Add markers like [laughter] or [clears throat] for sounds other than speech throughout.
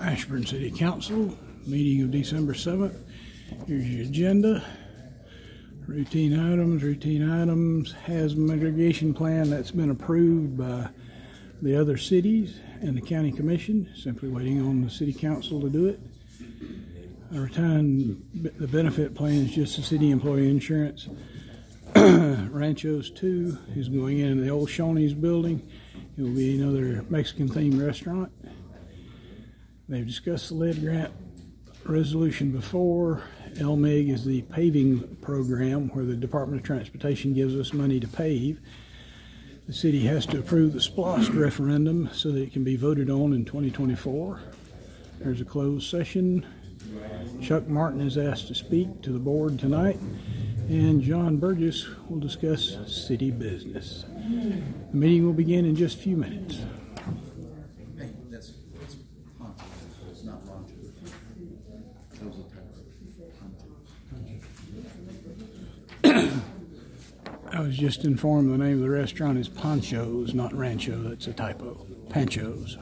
Ashburn City Council, meeting of December 7th. Here's your agenda. Routine items, routine items, has mitigation plan that's been approved by the other cities and the county commission, simply waiting on the city council to do it. Retirement, the benefit plan is just the city employee insurance. [clears throat] Ranchos 2 is going in the old Shoney's building. It will be another Mexican themed restaurant. They've discussed the lead grant resolution before. LMIG is the paving program where the Department of Transportation gives us money to pave. The city has to approve the SPLOST referendum so that it can be voted on in 2024. There's a closed session. Chuck Martin is asked to speak to the board tonight, and John Burgess will discuss city business. The meeting will begin in just a few minutes. Hey, that's, that's Poncho, it's not Rancho. That was a typo. Poncho. I was just informed the name of the restaurant is Pancho's, not Rancho. That's a typo. Pancho's.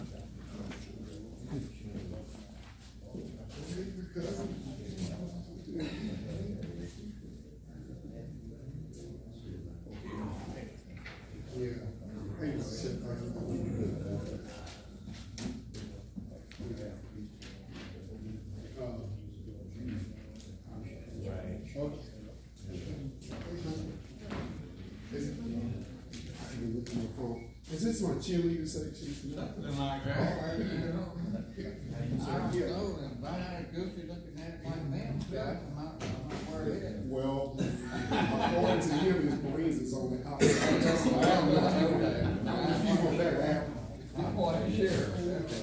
Is this my cheerleader section? Something like that, oh, you know. I don't know, and if I had a goofy looking at it like that, guys, I'm not, I'm not worried at it. Well, [laughs] according to him, his brains is on the outside. [laughs] That's why I don't know. If you want that to happen. I'm quite sure.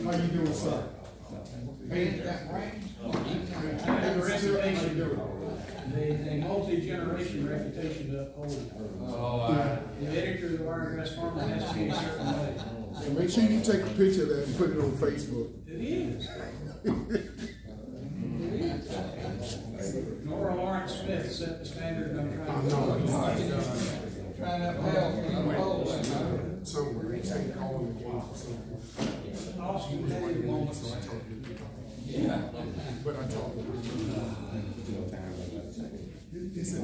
How you doing, sir? Ain't that right? Hey, Mr. How you doing? A multi-generation reputation to uphold. Oh, The editor of the Wiregrass Farmer has to be a certain way. And make sure you take a picture of that and put it on Facebook. It is. Nora Lawrence Smith set the standard and I'm trying to. Trying to help, I'm old, you know. Somewhere, he's ain't calling again for. Austin had his moments. So I told him. Yeah. But I told him. It's in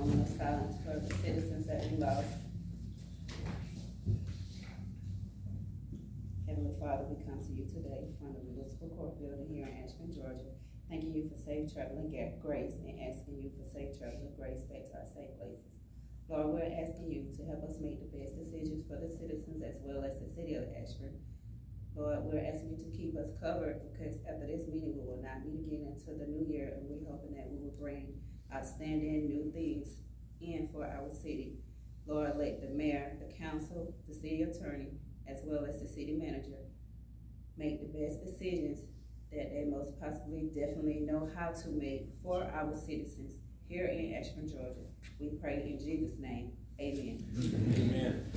moment of silence for the citizens that we lost. Heavenly Father, we come to you today from the municipal court building here in Ashburn, Georgia. Thanking you for safe traveling grace and asking you for safe traveling grace back to our safe places. Lord, we're asking you to help us make the best decisions for the citizens as well as the city of Ashburn. Lord, we're asking you to keep us covered because after this meeting, we will not meet again until the new year and we're hoping that we will bring outstanding new things in for our city. Lord, let the mayor, the council, the city attorney, as well as the city manager make the best decisions that they most possibly definitely know how to make for our citizens here in Ashburn, Georgia. We pray in Jesus' name, amen. Amen.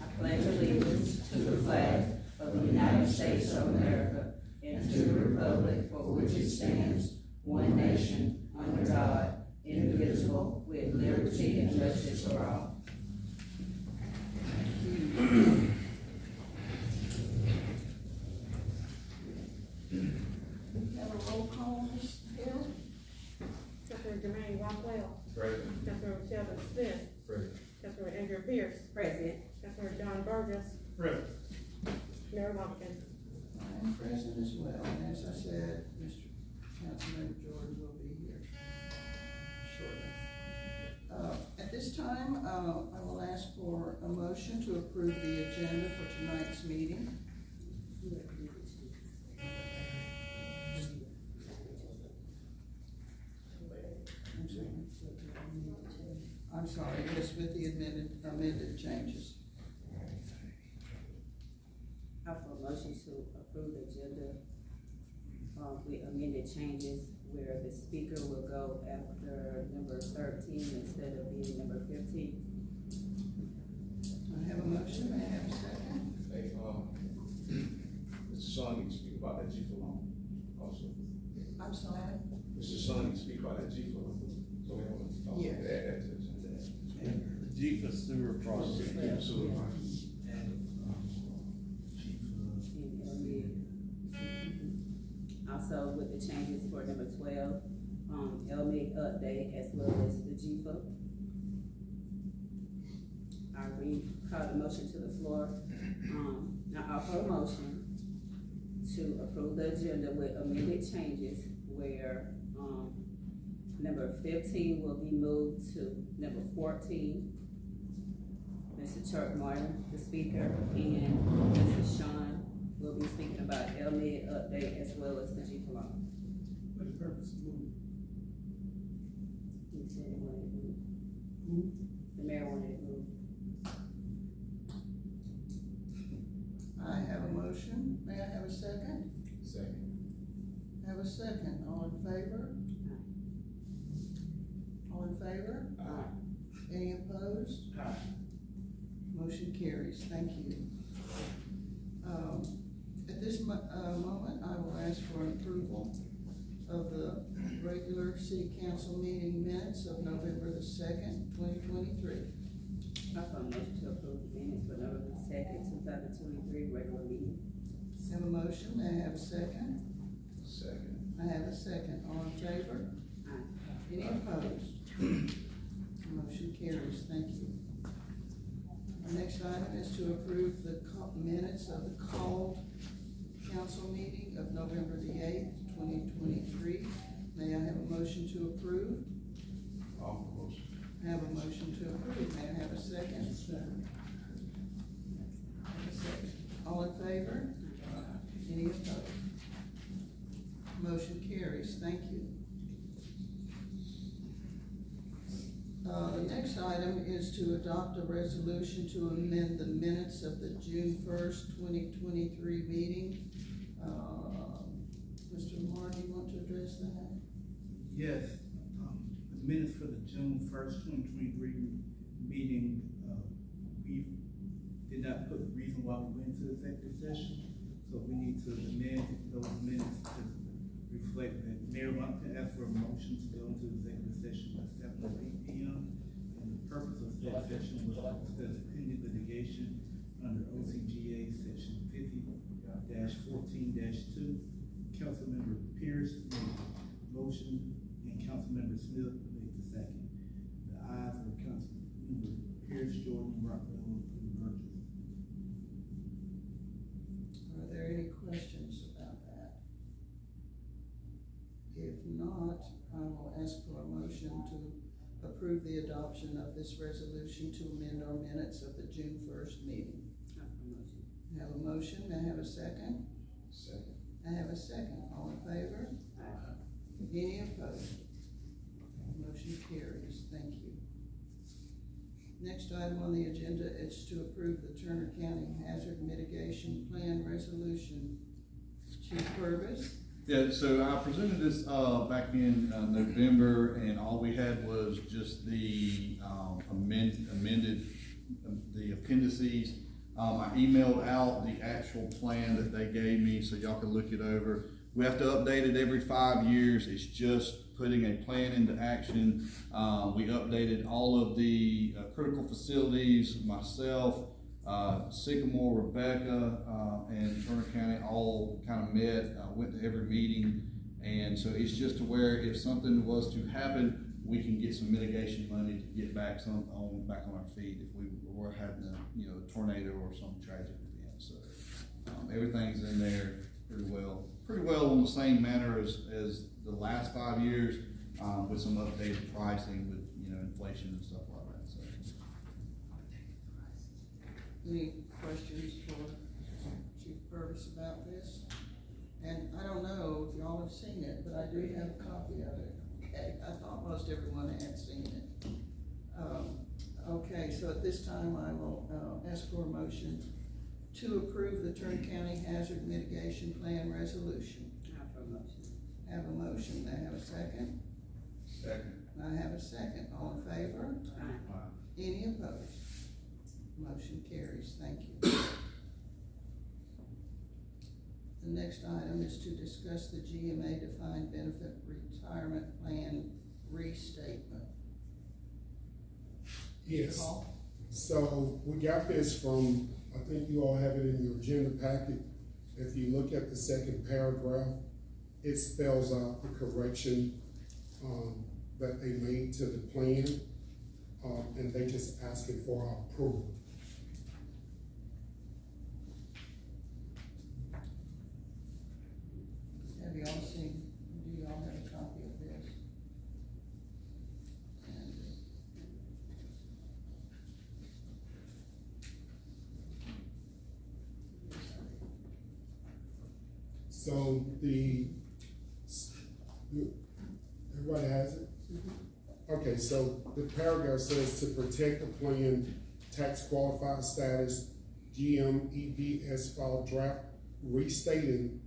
I pledge allegiance to the flag of the United States of America and to the republic for which it stands, one nation, under God, indivisible, with liberty and justice for all. Have a roll call, Ms. Hill? Councilman Jermaine Rockwell, Present. Councilman Sheldon Smith, Present. Councilman Andrew Pierce, President. Councilman John Burgess, Present. Mayor Lumpkin. I am present as well, and as I said, Mr. Councilman Jordan will Uh, at this time, uh, I will ask for a motion to approve the agenda for tonight's meeting. I'm sorry. I'm sorry, yes, with the amended, amended changes. I for a motion to approve the agenda, uh, with amended changes speaker will go after number thirteen instead of being number fifteen. I have a motion, may I have a second? Hey, um, Mr. Son, you speak about that GFA loan also. I'm sorry? Mr. Son, you speak about that GFA loan. So we want to, Yes. add that to the GFA sewer project. Yeah, so, uh, and LMIG. Also with the changes for number twelve, um, update as well as the GFA. I read, call the motion to the floor, um, I offer a motion to approve the agenda with amended changes where, um, number fifteen will be moved to number fourteen. Mr. Chuck Martin, the speaker, and Mr. Sean will be speaking about LMIG update as well as the G Paloma. What the purpose said he wanted it moved. Who? The mayor wanted it moved. I have a motion, may I have a second? second. Have a second, all in favor? All in favor? Aye. Any opposed? Aye. Motion carries, thank you. Um, at this mo- uh, moment, I will ask for approval of the regular city council meeting minutes of November the second, twenty twenty-three. I offer a motion to approve the minutes for November second, two thousand twenty-three, regular meeting. Have a motion, may I have a second? Second. I have a second, all in favor? Aye. Any opposed? [coughs] Motion carries, thank you. Our next item is to approve the co- minutes of the called council meeting of November the eighth, twenty twenty-three. May I have a motion to approve? All motion. I have a motion to approve, may I have a second? Have a second. All in favor? Any opposed? Motion carries, thank you. Uh, the next item is to adopt a resolution to amend the minutes of the June first, twenty twenty-three meeting. Uh, Mr. Lamar, do you want to address that? Yes, um, the minutes for the June first, twenty twenty-three meeting, uh, we did not put the reason why we went into executive session. So we need to amend those minutes to reflect that Mayor Monkton asked for a motion to go into executive session at seven oh eight P M. And the purpose of that session was to discuss pending litigation under O C G A section fifty fourteen two. Councilmember Pierce made the motion and Councilmember Smith made the second. The ayes are Councilmember Pierce, Jordan, Rockwell, and Burgess. Are there any questions about that? If not, I will ask for a motion to approve the adoption of this resolution to amend our minutes of the June first meeting. I Have a motion, may I have a second? Second. I have a second, all in favor? Any opposed? Motion carries, thank you. Next item on the agenda is to approve the Turner County Hazard Mitigation Plan Resolution. Chief Purvis? Yeah, so I presented this, uh, back in, uh, November, and all we had was just the, um, amend, amended, um, the appendices. Um, I emailed out the actual plan that they gave me, so y'all can look it over. We have to update it every five years, it's just putting a plan into action. Uh, we updated all of the, uh, critical facilities, myself, uh, Sycamore, Rebecca, uh, and Turner County all kind of met, went to every meeting. And so it's just to where if something was to happen, we can get some mitigation money to get back some, on, back on our feet if we were having a, you know, a tornado or some tragic event, so. Um, everything's in there pretty well, pretty well on the same manner as, as the last five years, um, with some updated pricing with, you know, inflation and stuff like that, so. Any questions for Chief Purvis about this? And I don't know if y'all have seen it, but I do have a copy of it. Okay, I thought most everyone had seen it. Um, okay, so at this time, I will, uh, ask for a motion to approve the Turner County Hazard Mitigation Plan Resolution. Have a motion, may I have a second? Second. I have a second, all in favor? Any opposed? Motion carries, thank you. The next item is to discuss the GMA defined benefit retirement plan restatement. Yes. Paul? So we got this from, I think you all have it in your agenda packet. If you look at the second paragraph, it spells out the correction, um, that they made to the plan. Um, and they just asking for our approval. You all do you all have a copy of this? And, So the, everybody has it? Mm-hmm. Okay, so the paragraph says to protect the plan tax qualified status, GMEBS file draft restating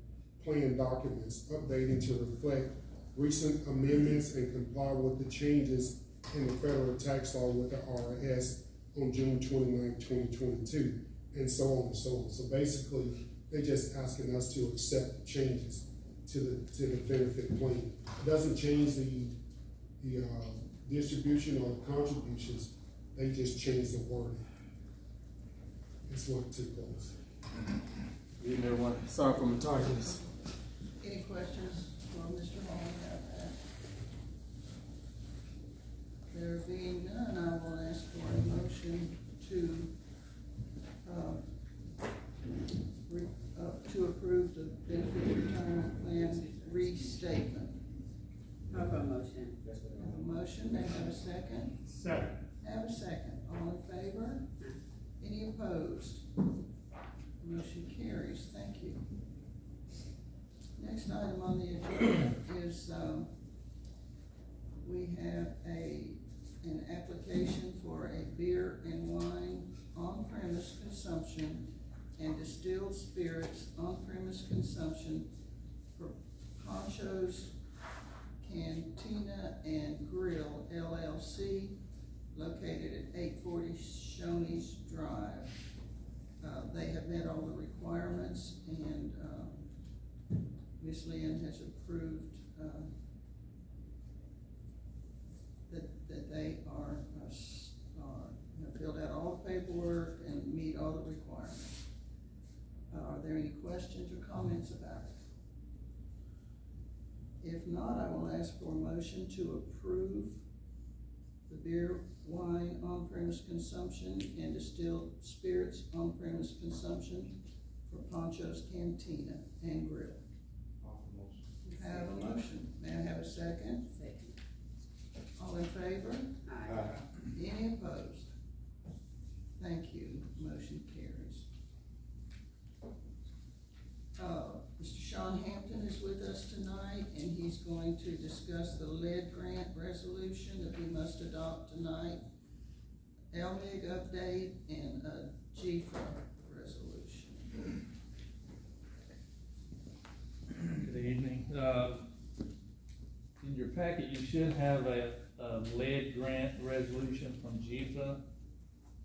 plan documents, updating to reflect recent amendments and comply with the changes in the federal tax law with the RS on June 29, twenty twenty-two, and so on and so on. So basically, they're just asking us to accept the changes to the, to the benefit plan. It Doesn't change the, the, uh, distribution or the contributions, they just change the wording. It's what took place. Evening, everyone. Sorry for my tardiness. Any questions for Mr. Hall about that? There being none, I will ask for a motion to, uh, re, uh, to approve the benefit retirement plan restatement. Have a motion. Have a motion, may I have a second? Second. Have a second, all in favor? Any opposed? Motion carries, thank you. Next item on the agenda is, um, we have a, an application for a beer and wine on-premise consumption and distilled spirits on-premise consumption for Ponchos Cantina and Grill LLC located at eight forty Shoney's Drive. Uh, they have met all the requirements and, um, Ms. Lynn has approved, um, that, that they are, uh, are, have filled out all the paperwork and meet all the requirements. Uh, Are there any questions or comments about it? If not, I will ask for a motion to approve the beer, wine on-premise consumption and distilled spirits on-premise consumption for Poncho's Cantina and Grill. Have a motion, may I have a second? Second. All in favor? Aye. Any opposed? Thank you, motion carries. Uh, Mr. Sean Hampton is with us tonight, and he's going to discuss the lead grant resolution that we must adopt tonight. LMIG update and a GFA resolution. Good evening. Uh, In your packet, you should have a, a lead grant resolution from GFA.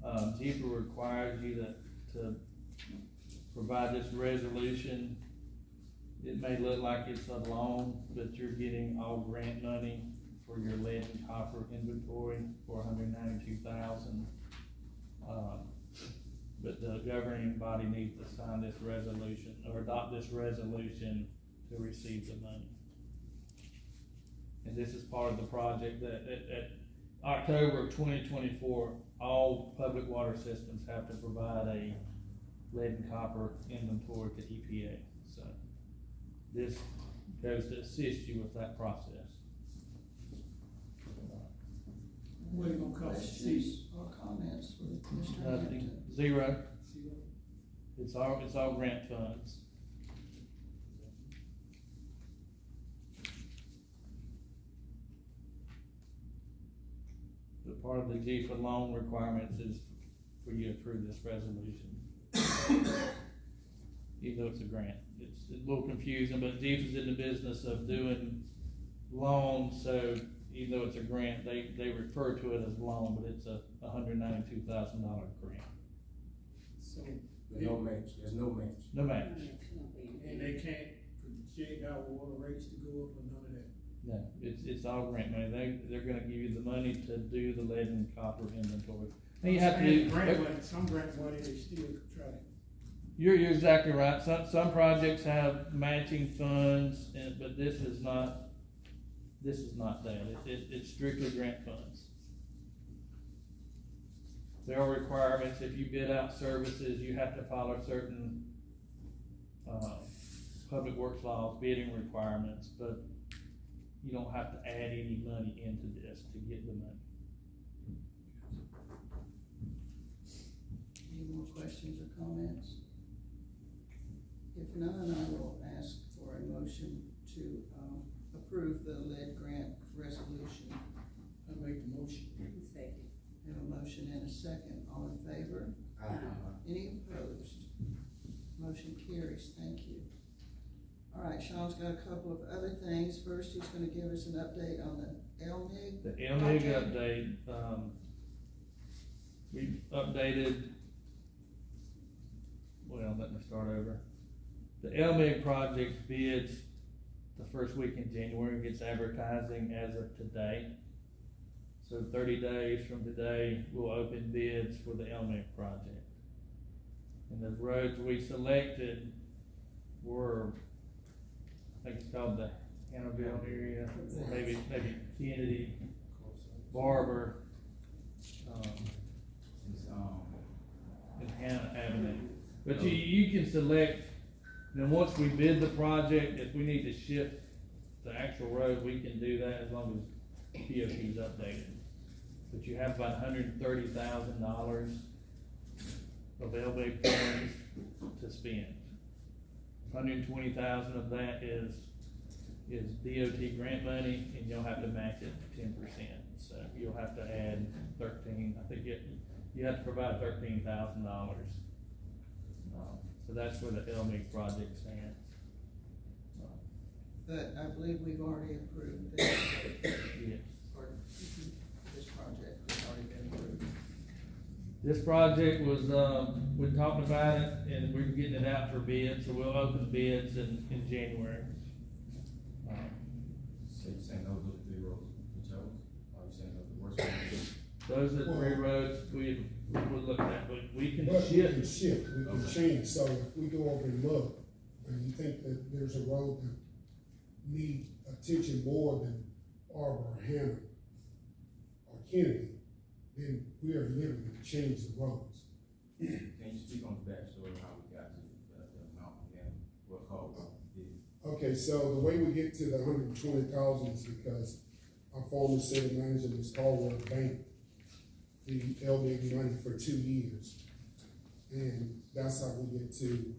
Um, GFA requires you to, to provide this resolution. It may look like it's a loan, but you're getting all grant money for your lead and copper inventory for hundred ninety-two thousand. Um, But the governing body needs to sign this resolution, or adopt this resolution to receive the money. And this is part of the project that, at, at October of twenty twenty-four, all public water systems have to provide a lead and copper inventory to EPA, so. This goes to assist you with that process. What it gonna cost to? Questions or comments for Mr. Hampton? Nothing, zero. It's all, it's all grant funds. But part of the GFA loan requirements is for you to approve this resolution. Even though it's a grant, it's a little confusing, but GFA's in the business of doing loans, so even though it's a grant, they, they refer to it as loan, but it's a, a hundred ninety-two thousand dollar grant. So, no match, there's no match. No match. And they can't project our water rates to go up or none of that. No, it's, it's all grant money. They, they're gonna give you the money to do the lead and copper inventory. And you have to do. Grant money, some grant money, they still try to You're, you're exactly right. Some, some projects have matching funds, and, but this is not, this is not that. It, it, it's strictly grant funds. There are requirements. If you bid out services, you have to follow certain, uh, public works laws, bidding requirements, but you don't have to add any money into this to get the money. Any more questions or comments? If none, I will ask for a motion to, um, approve the lead grant resolution. I make the motion. Second. We Have a motion and a second, all in favor? Any opposed? Motion carries, thank you. All right, Sean's got a couple of other things. First, he's gonna give us an update on the LMIG. The LMIG update, um, we updated, well, let me start over. The LMIG project bids the first week in January, gets advertising as of today. So thirty days from today, we'll open bids for the LMIG project. And the roads we selected were, I think it's called the Hannibal area, maybe, maybe Kennedy, Barber, um, and Hannah Avenue. But you, you can select, then once we bid the project, if we need to shift the actual road, we can do that as long as DOT is updated. But you have about hundred and thirty thousand dollars of LB funds to spend. Hundred twenty thousand of that is, is DOT grant money, and you'll have to match it ten percent. So you'll have to add thirteen, I think you, you have to provide thirteen thousand dollars. Um, So that's where the LMIG project stands. Um, But I believe we've already approved this, Yes this project has already been approved. This project was, um, we talked about it and we were getting it out for bids, so we'll open bids in, in January. Um, So you saying those are the three roads we chose? Are you saying those are the worst ones? Those are the three roads we, we would look at, but we can But we can shift. shift, we can Okay. change, so if we go over and look, and you think that there's a road that need attention more than Arbor or Hannah or Kennedy, then we are literally to change the roads. Can you speak on the backstory of how we got to the, the amount and what caused the, Okay, so the way we get to the hundred and twenty thousand is because our former city manager, Ms. Caldwell, banked the LD money for two years. And that's how we get to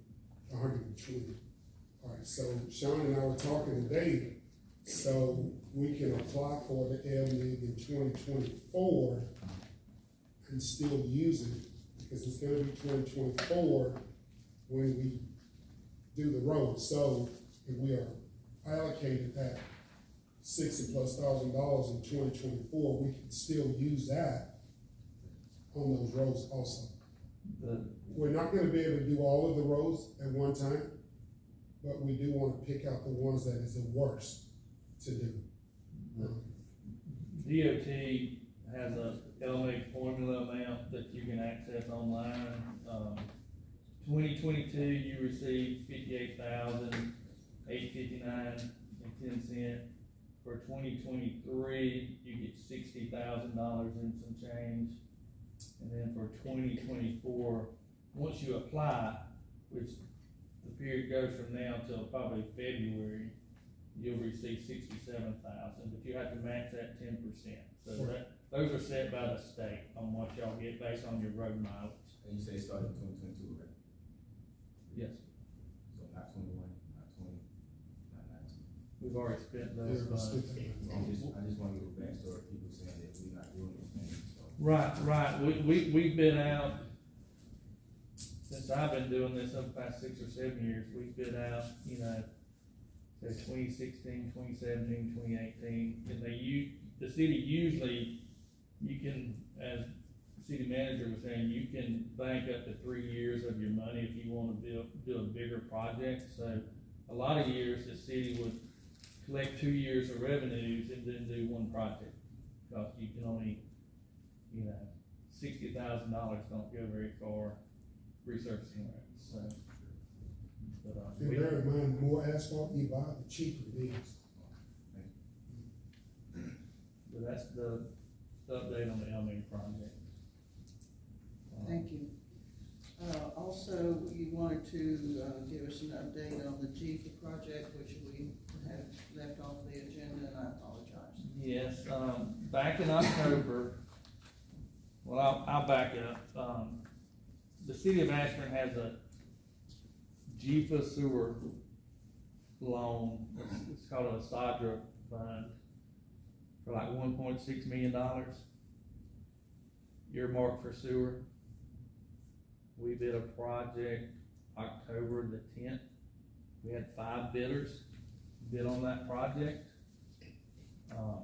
hundred and twenty. Alright, so Sean and I were talking today, so we can apply for the LD in twenty twenty-four and still use it, because it's gonna be twenty twenty-four when we do the road. So if we are allocated that sixty plus thousand dollars in twenty twenty-four, we can still use that on those roads also. The- We're not gonna be able to do all of the roads at one time, but we do wanna pick out the ones that is the worst to do. Um, DOT has a LMA formula amount that you can access online. Um, twenty twenty-two, you received fifty-eight thousand, eight fifty-nine and ten cent. For twenty twenty-three, you get sixty thousand dollars and some change. And then for twenty twenty-four, once you apply, which the period goes from now till probably February, you'll receive sixty-seven thousand, but you have to match that ten percent. So that, those are set by the state on what y'all get based on your road mileage. and you say it started in twenty twenty-two, right? Yes, So not twenty-one, not twenty, not nineteen. we've already spent yeah, those funds. I just, I just wanna get a backstory, of people saying that we're not doing anything, so. Right, right, we, we, we've been out, since I've been doing this over the past six or seven years, we've been out, you know, say 2016, 2017, 2018, and they u, the city usually, you can, as city manager was saying, you can bank up to three years of your money if you wanna build, do a bigger project, so a lot of years, the city would collect two years of revenues and then do one project, cause you can only you know, sixty thousand dollars don't go very far resurfacing roads, so. But, uh, And we, bear in mind, the more asphalt you buy, the cheaper it is. but that's the update on the LMIG project. Um, Thank you. Uh, also, you wanted to, uh, give us an update on the GFA project, which we have left off the agenda, and I apologize. Yes, um, back in October, well, I'll, I'll back up, um, the city of Ashburn has a GFA sewer loan, it's called a Sadra fund, for like one point six million dollars. Earmarked for sewer. We bid a project October the tenth, we had five bidders bid on that project. Um,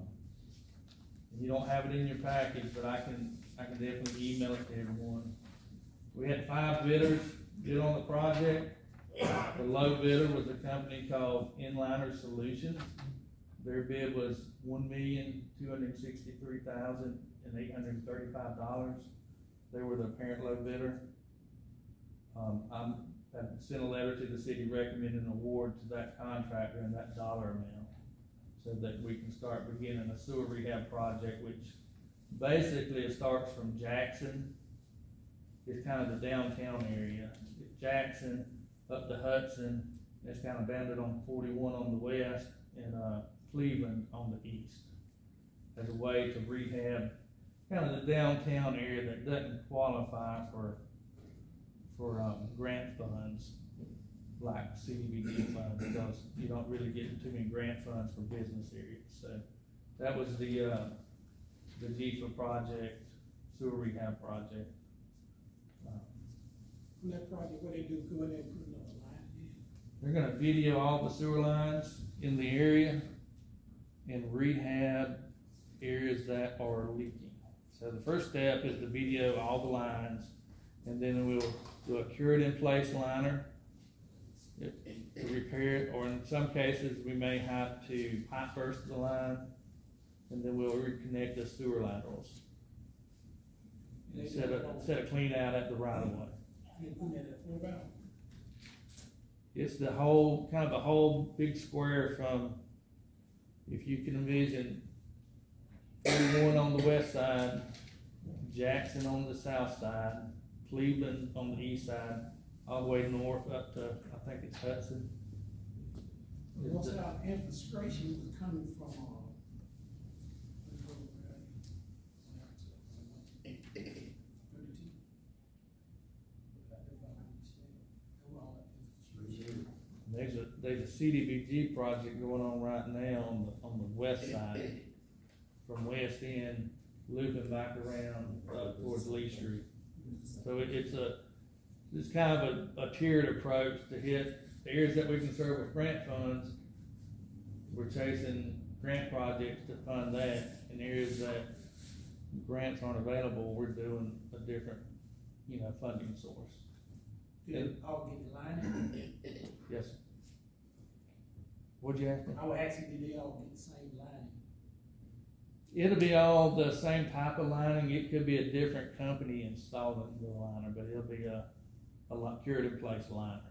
you don't have it in your package, but I can, I can definitely email it to everyone. We had five bidders bid on the project. The low bidder was a company called Inliner Solutions. Their bid was one million, two hundred and sixty-three thousand and eight hundred and thirty-five dollars. They were the apparent low bidder. Um, I'm, I sent a letter to the city recommending an award to that contractor and that dollar amount so that we can start beginning a sewer rehab project, which basically it starts from Jackson. It's kind of the downtown area, Jackson up to Hudson, it's kind of bounded on forty-one on the west and, uh, Cleveland on the east. As a way to rehab kind of the downtown area that doesn't qualify for, for, um, grant funds like CDBG funds, because you don't really get too many grant funds for business areas, so. That was the, uh, the GFA project, sewer rehab project. On that project, what they do, go in and put another line in? They're gonna video all the sewer lines in the area and rehab areas that are leaking. So the first step is to video all the lines, and then we'll do a cured in place liner. To repair it, or in some cases, we may have to pipe burst the line, and then we'll reconnect the sewer laterals. And set a, set a clean out at the right of way. It's the whole, kind of the whole big square from, if you can envision, forty-one on the west side, Jackson on the south side, Cleveland on the east side, all the way north up to, I think it's Hudson. What's our infiltration coming from, uh, There's a, there's a CDBG project going on right now on the, on the west side, from West End, looping back around, uh, towards Lee Street. So it, it's a, it's kind of a, a tiered approach to hit the areas that we can serve with grant funds. We're chasing grant projects to fund that, and areas that grants aren't available, we're doing a different, you know, funding source. all get aligned? Yes. sir. What'd you ask me? I was asking, did they all get the same line? It'll be all the same type of lining, it could be a different company installing the liner, but it'll be a, a lot cured in place liner.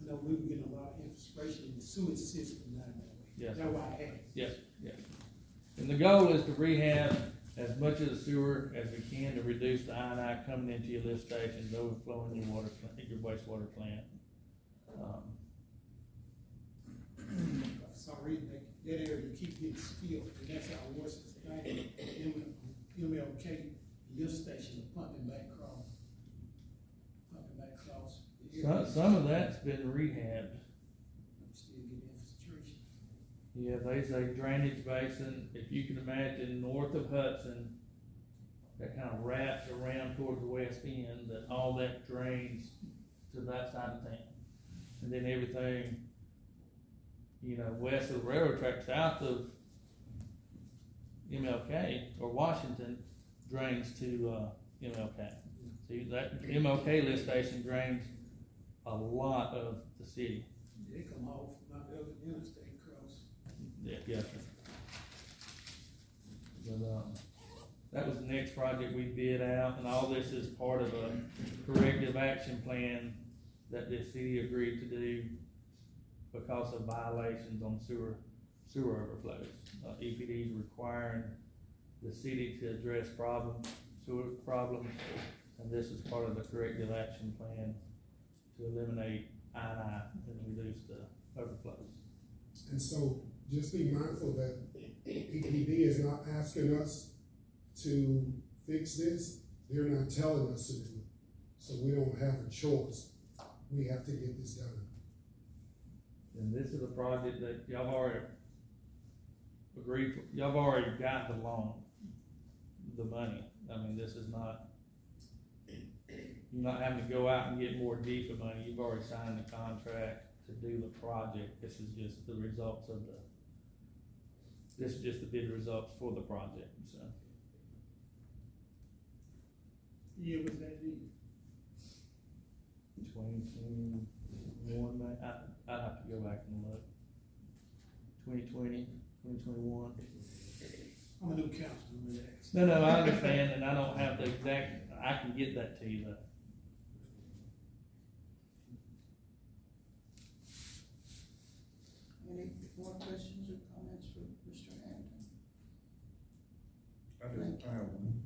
I know we were getting a lot of infiltration in the sewage system down that way. Yes. That's why I asked. Yes, yes. And the goal is to rehab as much of the sewer as we can to reduce the I and I coming into your lift stations, overflowing your water, your wastewater plant. Um, For some reason, that, that area keep getting spilled, and that's our worst thing. M- MLK lift station is pumping back across. Pumping back across. the Some, area. some of that's been rehabbed. Still getting infiltration. Yeah, there's a drainage basin, if you can imagine, north of Hudson, that kind of wraps around towards the west end, that all that drains to that side of town. And then everything, you know, west of the railroad track, south of MLK or Washington drains to, uh, MLK. So that MLK lift station drains a lot of the city. They come off my other interstate cross. Yeah, yes, sir. But, um, that was the next project we bid out, and all this is part of a corrective action plan that the city agreed to do because of violations on sewer, sewer overflows. Uh, EPD is requiring the city to address problems, sewer problems, and this is part of the corrective action plan to eliminate I and and reduce the overflows. And so just be mindful that EPD is not asking us to fix this, they're not telling us to do it. So we don't have a choice, we have to get this done. And this is a project that y'all already agreed, for- y'all already got the loan, the money. I mean, this is not, you're not having to go out and get more deeper money. You've already signed the contract to do the project. This is just the results of the, this is just the bid results for the project, so. Yeah, was that the, Twenty twenty-one, man, I, I'd have to go back and look. Twenty twenty, twenty twenty-one. I'm a new councilman, relax. No, no, I understand, and I don't have the exact, I can get that to you though. Any more questions or comments for Mr. Hampton? I just, I have one.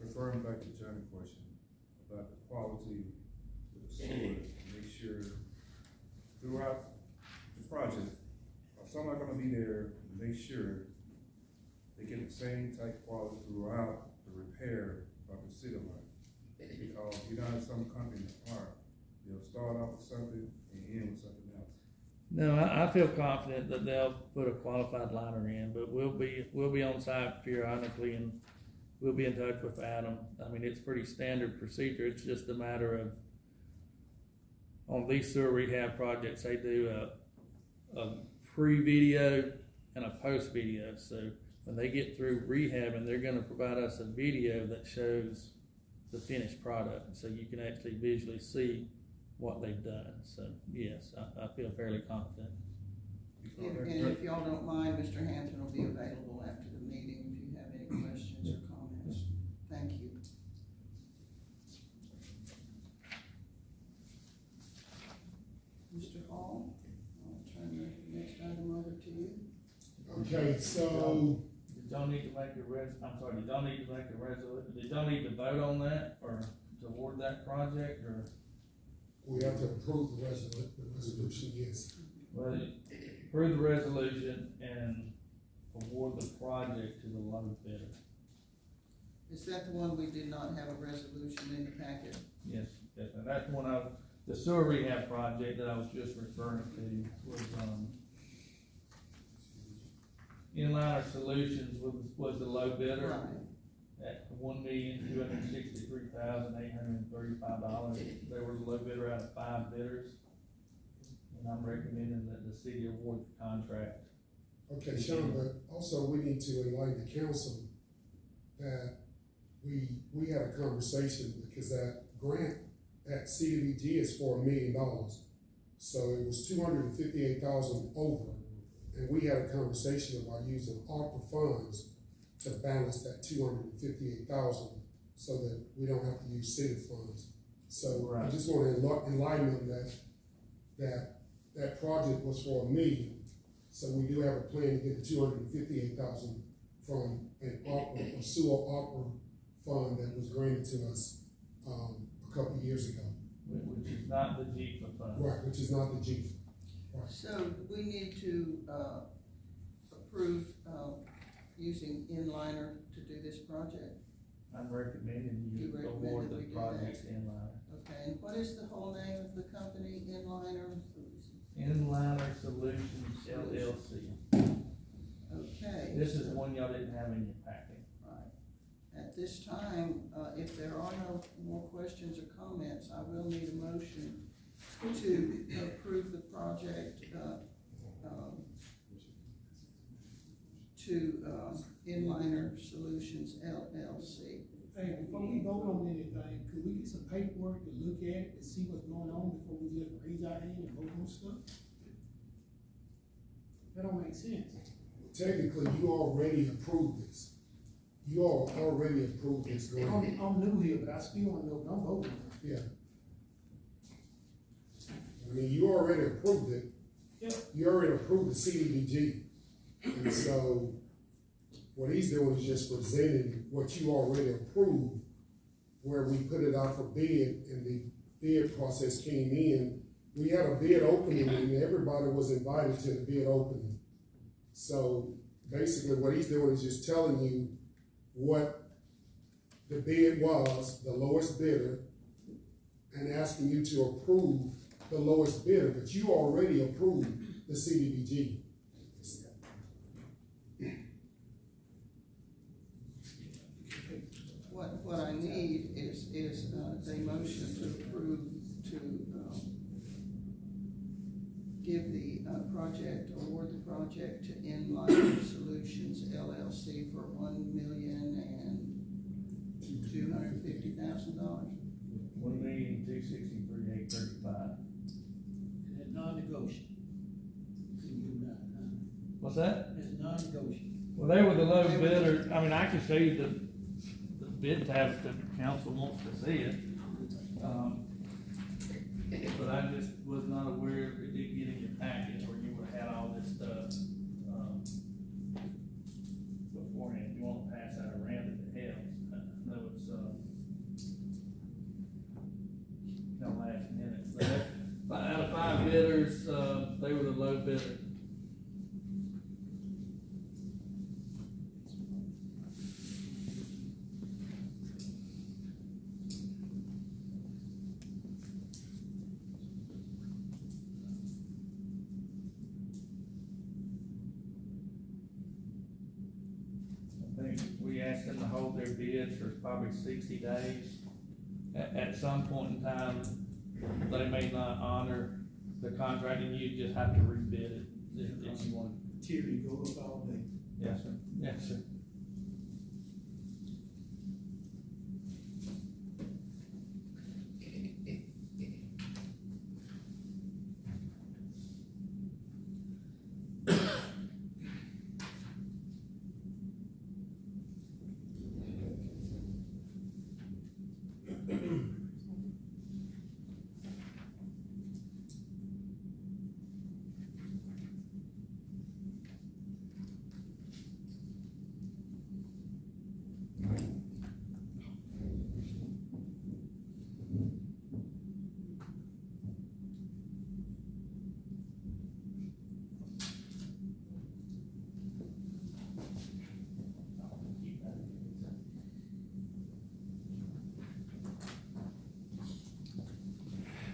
Referring back to John's question about the quality of the sewer, make sure throughout the project, if someone gonna be there, to make sure they get the same type quality throughout the repair of the city line. Because you know how some companies are, they'll start off with something and end with something else. No, I, I feel confident that they'll put a qualified liner in, but we'll be, we'll be on site periodically and we'll be in touch with Adam. I mean, it's pretty standard procedure, it's just a matter of on these sewer rehab projects, they do a, a pre-video and a post-video. So when they get through rehabbing, they're gonna provide us a video that shows the finished product, so you can actually visually see what they've done. So yes, I, I feel fairly confident. And if y'all don't mind, Mr. Hampton will be available after the meeting if you have any questions or comments. Thank you. Mr. Hall, I'll turn the next item over to you. Okay, so, Did y'all need to make a res, I'm sorry, did y'all need to make a resolution, did y'all need to vote on that, or to award that project, or? we have to approve the resolution, the resolution, yes. Well, approve the resolution and award the project to the low bidder. Is that the one we did not have a resolution in the packet? Yes, yes, and that's one of, the sewer rehab project that I was just referring to was, um, Inliner Solutions was, was the low bidder at one million, two hundred and sixty-three thousand, eight hundred and thirty-five dollars. They were the low bidder out of five bidders. And I'm recommending that the city award the contract. Okay, Sean, but also we need to enlighten the council that we, we had a conversation because that grant at CDBG is for a million dollars. So it was two hundred and fifty-eight thousand over, and we had a conversation about using ARPA funds to balance that two hundred and fifty-eight thousand, so that we don't have to use city funds. So I Right. just wanna enlighten them that, that, that project was for a million. So we do have a plan to get the two hundred and fifty-eight thousand from an ARPA, a sewer ARPA fund that was granted to us, um, a couple of years ago. Which is not the GFA fund. Right, which is not the G. So we need to, uh, approve, uh, using Inliner to do this project. I'm recommending You you recommend award the project Inliner. Okay, and what is the whole name of the company, Inliner? Inliner Solutions LLC. Okay. This is one y'all didn't have in your packet. Right. At this time, uh, if there are no more questions or comments, I will need a motion to approve the project, uh, um, to, um, Inliner Solutions LLC. Hey, before we vote on anything, could we get some paperwork to look at and see what's going on before we just raise our hand and vote on stuff? That don't make sense. Technically, you already approved this. You all already approved this grant. I'm, I'm new here, but I still wanna know what I'm voting. Yeah. I mean, you already approved it. Yeah. You already approved the CDBG. And so what he's doing is just presenting what you already approved, where we put it out for bid and the bid process came in. We had a bid opening and everybody was invited to the bid opening. So basically what he's doing is just telling you what the bid was, the lowest bidder, and asking you to approve the lowest bidder, but you already approved the CDBG. What, what I need is, is, uh, the motion to approve to, um, give the, uh, project, award the project to Inliner Solutions LLC for one million and two hundred and fifty thousand dollars. One million, two sixty-three, eight thirty-five. And it's non-negotiable. Can you not, huh? What's that? It's non-negotiable. Well, they were the low the- bidder, I mean, I can show you the, the bid tab if the council wants to see it. Um, But I just was not aware it didn't get in your packet, or you would've had all this stuff, um, beforehand, you wanna pass that around if it helps, I know it's, uh, kinda last minute, but that- out of five bidders, uh, they were the low bidder. I think we asked them to hold their bids for probably sixty days. At, at some point in time, they may not honor the contract and you just have to rebid it if, if you want. Go up all day. Yes, sir. Yes, sir.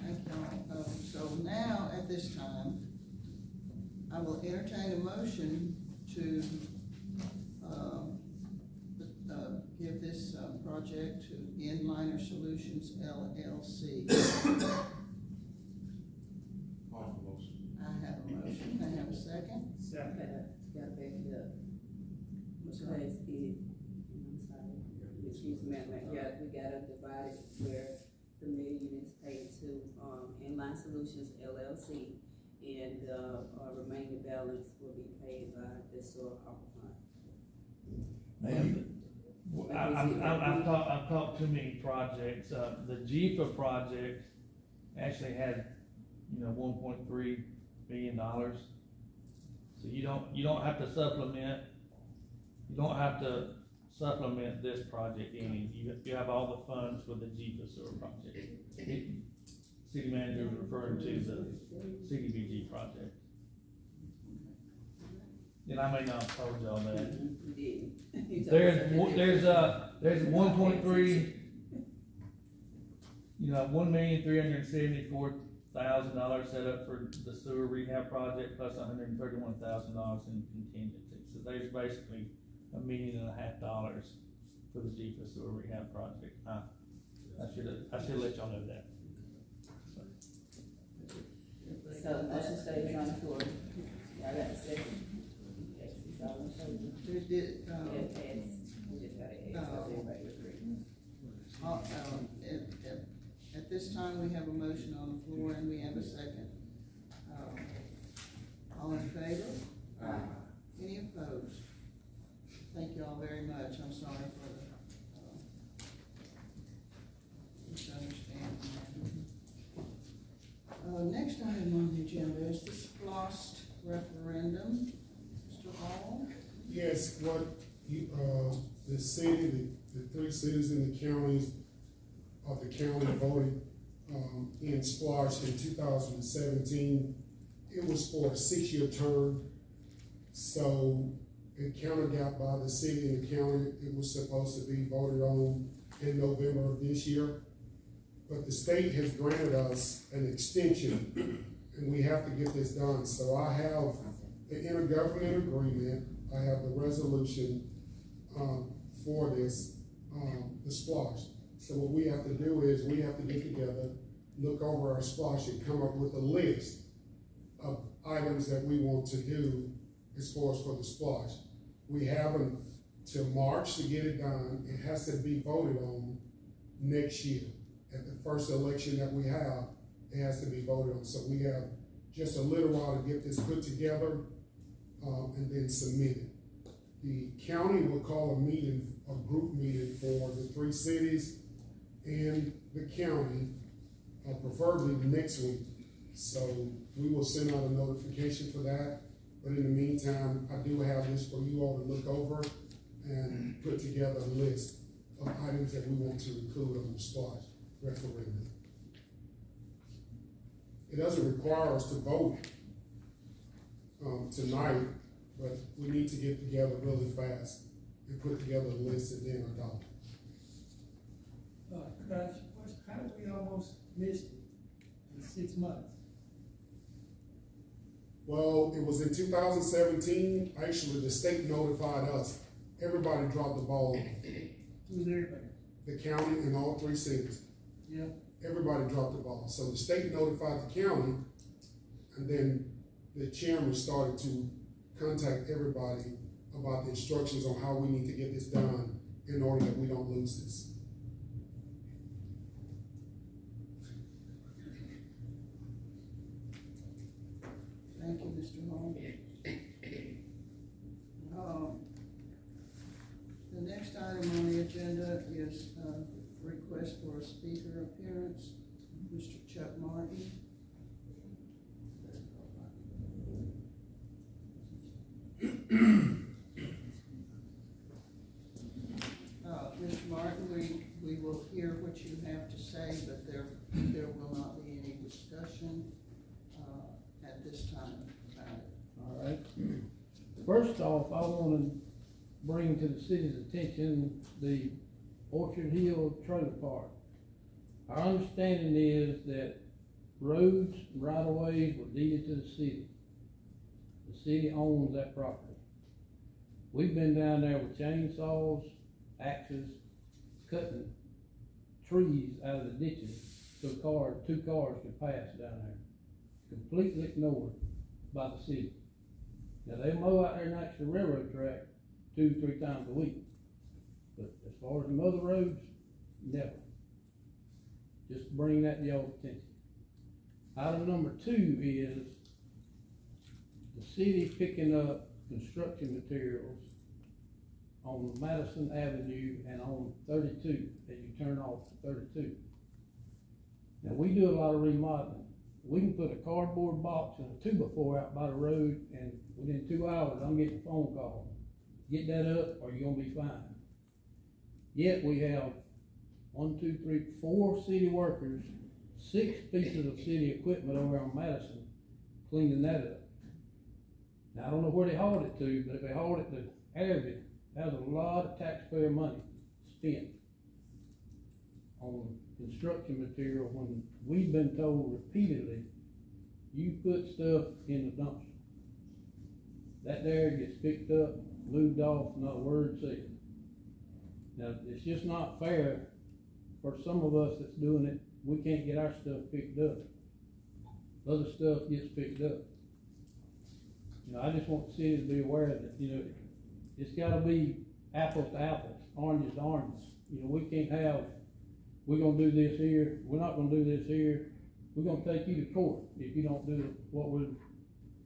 Thank y'all. Um, so now, at this time, I will entertain a motion to, um, uh, give this, uh, project to Inliner Solutions LLC. Offer motion. I have a motion, I have a second. Second. Gotta, gotta back it up. Because it, I'm sorry, excuse me, ma'am, yeah, we gotta divide it where the million is paid to, um, Inline Solutions LLC. And, uh, uh, remaining balance will be paid by the sewer ARPA fund. Well, I, I'm, I'm, I've talked, I've talked too many projects, uh, the GEFA project actually had, you know, one point three billion dollars. So you don't, you don't have to supplement, you don't have to supplement this project any, you, you have all the funds for the GEFA sewer project. It- City manager was referring to the CDBG project. And I may not have told y'all that. There's, there's, different. uh, there's one point three, you know, one million, three hundred and seventy-four thousand dollars set up for the sewer rehab project, plus hundred and thirty-one thousand dollars in contingency. So there's basically a million and a half dollars for the GEFA sewer rehab project. I should I should let y'all know that. So motion stays on the floor. Y'all got a second? Yes, it's all in favor. Who did, um, It passed. We just gotta add, so everybody agree. uh, um, at, at, at this time, we have a motion on the floor and we have a second. Um, All in favor? Any opposed? Thank you all very much, I'm sorry for the, uh, misunderstanding. Uh, next item on the agenda is the SPLOST referendum. Mr. Hall? Yes, what, you, uh, the city, the, the three cities in the counties of the county voted, um, in SPLOST in two thousand and seventeen. It was for a six-year term, so it counted out by the city and the county. It was supposed to be voted on in November of this year. But the state has granted us an extension, and we have to get this done. So I have the intergovernmental agreement, I have the resolution, um, for this, um, the SPLOST. So what we have to do is, we have to get together, look over our SPLOST and come up with a list of items that we want to do as far as for the SPLOST. We have until March to get it done, it has to be voted on next year. At the first election that we have, it has to be voted on, so we have just a little while to get this put together, um, and then submit it. The county will call a meeting, a group meeting for the three cities and the county, uh, preferably next week. So we will send out a notification for that, but in the meantime, I do have this for you all to look over and put together a list of items that we want to include on the SPLOST referendum. It doesn't require us to vote, um, tonight, but we need to get together really fast and put together a list and then adopt. Uh, Crash, what's, how did we almost miss it in six months? Well, it was in two thousand seventeen, actually, the state notified us, everybody dropped the ball, Who's everybody? the county and all three cities. Yeah, everybody dropped the ball. So the state notified the county, and then the chairman started to contact everybody about the instructions on how we need to get this done in order that we don't lose this. Thank you, Mr. Hall. Um, The next item on the agenda is a request for a speaker appearance, Mr. Chuck Martin. Uh, Mr. Martin, we, we will hear what you have to say, but there, there will not be any discussion, uh, at this time. All right. First off, I wanna bring to the city's attention the Orchard Hill Trailer Park. Our understanding is that roads, right of ways were deeded to the city. The city owns that property. We've been down there with chainsaws, axes, cutting trees out of the ditches so car, two cars could pass down there. Completely ignored by the city. Now, they mow out there next to the railroad track two, three times a week. But as far as the other roads, never. Just bring that to y'all's attention. Item number two is the city picking up construction materials on Madison Avenue and on thirty-two, as you turn off to thirty-two. Now, we do a lot of remodeling. We can put a cardboard box and a two by four out by the road, and within two hours, I'm getting a phone call. Get that up, or you're gonna be fine. Yet, we have one, two, three, four city workers, six pieces of city equipment over on Madison, cleaning that up. Now, I don't know where they hauled it to, but if they hauled it to Abbey, that's a lot of taxpayer money spent on construction material when we've been told repeatedly, you put stuff in the dumpster. That there gets picked up, moved off, not a word said. Now, it's just not fair for some of us that's doing it, we can't get our stuff picked up. Other stuff gets picked up. You know, I just want the city to be aware that, you know, it's gotta be apples to apples, oranges to oranges. You know, we can't have, we're gonna do this here, we're not gonna do this here. We're gonna take you to court if you don't do what we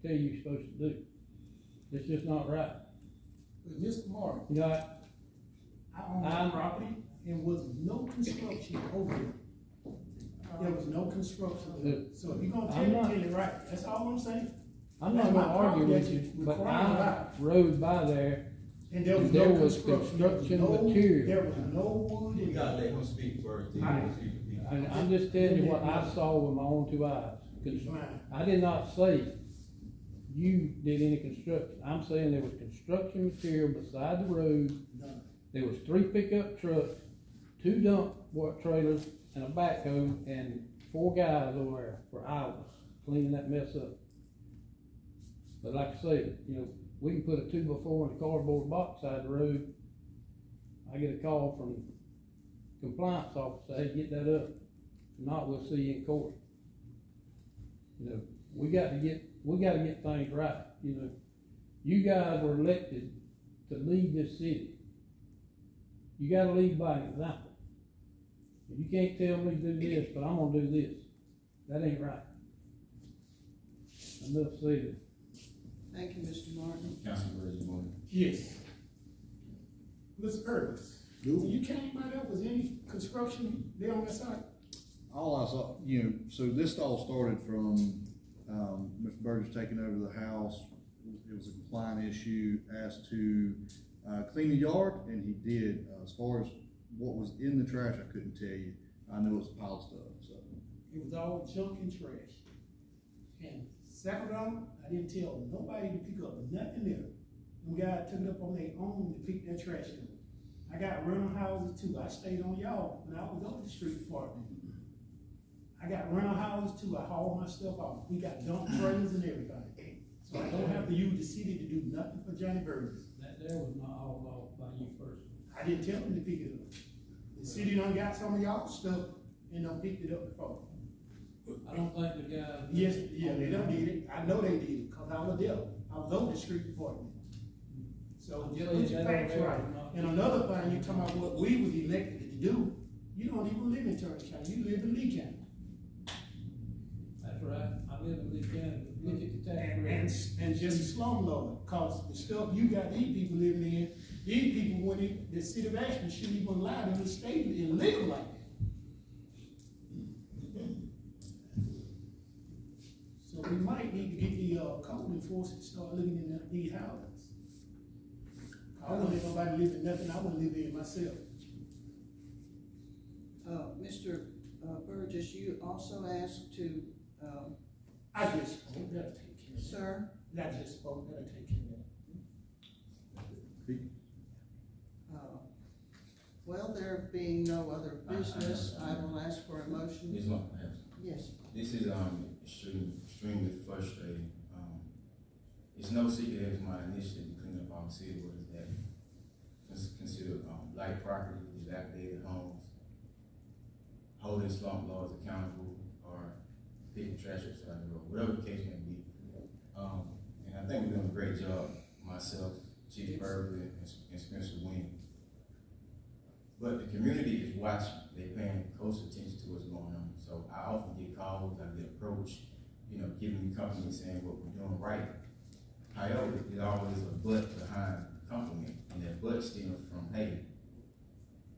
tell you you're supposed to do. It's just not right. But Mr. Martin, You know, I- I own I'm- property and was no construction over it. There was no construction, over it. so if you're gonna tell I'm me, not- tell it right, that's all I'm saying. I'm not gonna argue with you, but I rode by there And there was There no was construction. There was construction no- material. There was no wood in You gotta let it. him speak first, then I- you can speak. And I'm just telling you what I saw with my own two eyes. 'Cause Fine. I did not say you did any construction. I'm saying there was construction material beside the road. None. There was three pickup trucks, two dump work trailers, and a backhoe, and four guys over there for hours cleaning that mess up. But like I said, you know, we can put a two by four in a cardboard box side the road. I get a call from compliance officer, hey, get that up. If Not, we'll see you in court. You know, we got to get, we gotta get things right, you know. You guys were elected to lead this city. You gotta lead by example. You can't tell me to do this, but I'm gonna do this. That ain't right. Enough said. Thank you, Mr. Martin. Councilman President Morgan. Yes. Ms. Curtis, you came by there, was any construction there on that side? All I saw, you know, so this all started from, um, Mr. Burgess taking over the house. It was a compliant issue as to, uh, clean the yard, and he did. Uh, As far as what was in the trash, I couldn't tell you. I know it's a pile of stuff, so. It was all junk and trash. And second round, I didn't tell nobody to pick up nothing there. Them guys took it up on their own to pick that trash up. I got rental houses too, I stayed on y'all when I was on the street department. I got rental houses too, I haul my stuff out, we got dump trailers and everything. So I don't have to use the city to do nothing for Johnny Burgess. That there was not all off by you personally. I didn't tell them to pick it up. The city done got some of y'all stuff and done picked it up before. I don't think the guy. Yes, yeah, they done did it, I know they did it, cause I was there, I was on the street department. So, just put your facts right, and another thing, you're talking about what we was elected to do, you don't even live in Turner County, you live in Lee County. That's right, I live in Lee County, look at the tax And, and, and just a slumlord, cause the stuff you got these people living in, these people, when it, the city of Ashburn shouldn't even allow them to stay and live like that. So we might need to get the, uh, code enforcement, to start living in these houses. I don't let nobody live in nothing, I wouldn't live in myself. Uh, Mr. uh, Burgess, you also asked to, um, I just spoke, that'll take care of it. sir, I just spoke, that'll take care of it. uh, well, there being no other business, I will ask for a motion. Ms. Yes. Yes, This is, um, extremely, extremely frustrating. Um, it's no secret that my initiative to clean up our city, was that? Cons- Considered, um, blight property, dilapidated homes, holding slump laws accountable, or picking trash outside the road, whatever the case may be. Um, and I think we're doing a great job, myself, Chief Burger, and and Spencer Wing. But the community is watching, They're paying close attention to what's going on. So I often get calls, I get approached, you know, giving me company saying what we're doing right. However, there's always a but behind compliment, and that but stems from, hey,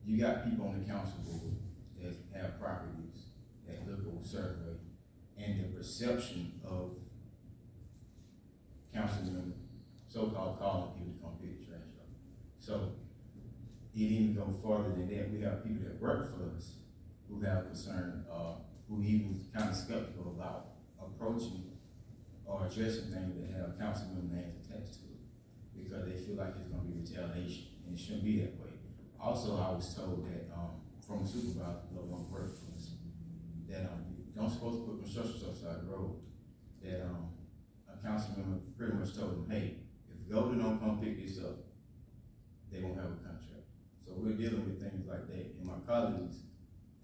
you got people on the council board that have properties that look a certain way, and the perception of council members, so-called calling people to come pick the trash up. So it even go farther than that. We have people that work for us who have concern, uh, who even kind of skeptical about approaching or addressing things that have council member names attached to it because they feel like it's gonna be retaliation, and it shouldn't be that way. Also, I was told that, um, from a supervisor, no longer work for us, that, um, don't supposed to put construction stuff side the road. That, um, a council member pretty much told them, hey, if Golden don't come pick this up, they won't have a contract. We're dealing with things like that, and my colleagues,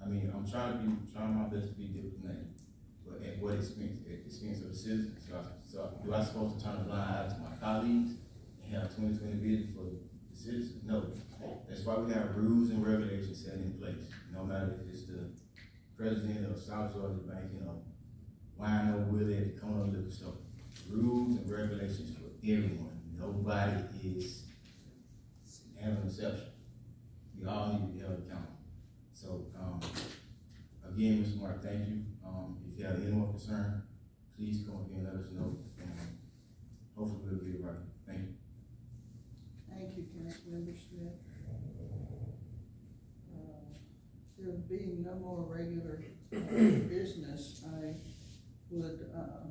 I mean, I'm trying to be, trying my best to be diplomatic, but at what expense? At the expense of the citizens? So, so do I supposed to turn a blind eye to my colleagues and have twenty twenty vision for the citizens? No. That's why we have rules and regulations set in place, no matter if it's the president of South Georgia Bank, you know, Wino Willie at the corner liquor store. Rules and regulations for everyone. Nobody is having an exception. We all need to be held accountable. So, um, again, Mr. Mark, thank you. Um, if you have any more concern, please come here and let us know. And hopefully we'll get it right. Thank you. thank you, Councilmember Smith. Uh, There being no more regular uh, business, I would, uh,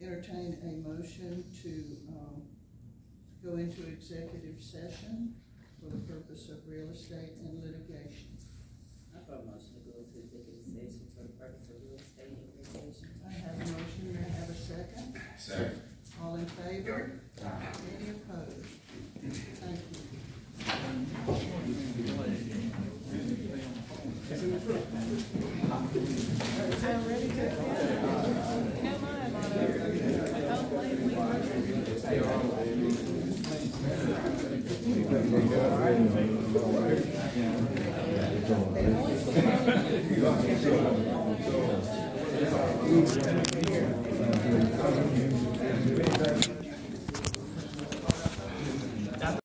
entertain a motion to, um, go into executive session for the purpose of real estate and litigation. I thought motion to go into executive session for the purpose of real estate and litigation. I have a motion, may I have a second? Second. All in favor? Any opposed? Thank you.